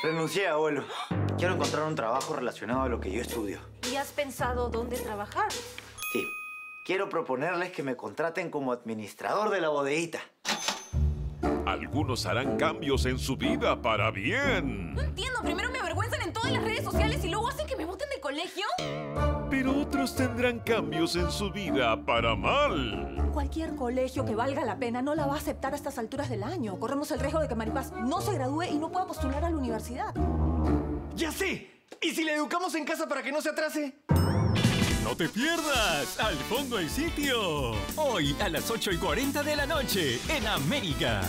Renuncié, abuelo. Quiero encontrar un trabajo relacionado a lo que yo estudio. ¿Y has pensado dónde trabajar? Sí. Quiero proponerles que me contraten como administrador de la bodeguita. Algunos harán cambios en su vida para bien. No entiendo. Primero me avergüenzan en todas las redes sociales y luego hacen que me voten de colegio. Pero otros tendrán cambios en su vida para mal. Cualquier colegio que valga la pena no la va a aceptar a estas alturas del año. Corremos el riesgo de que Maripaz no se gradúe y no pueda postular a la universidad. ¡Ya sé! ¿Y si le educamos en casa para que no se atrase? ¡No te pierdas! ¡Al fondo el sitio! Hoy a las 8 y 40 de la noche en América.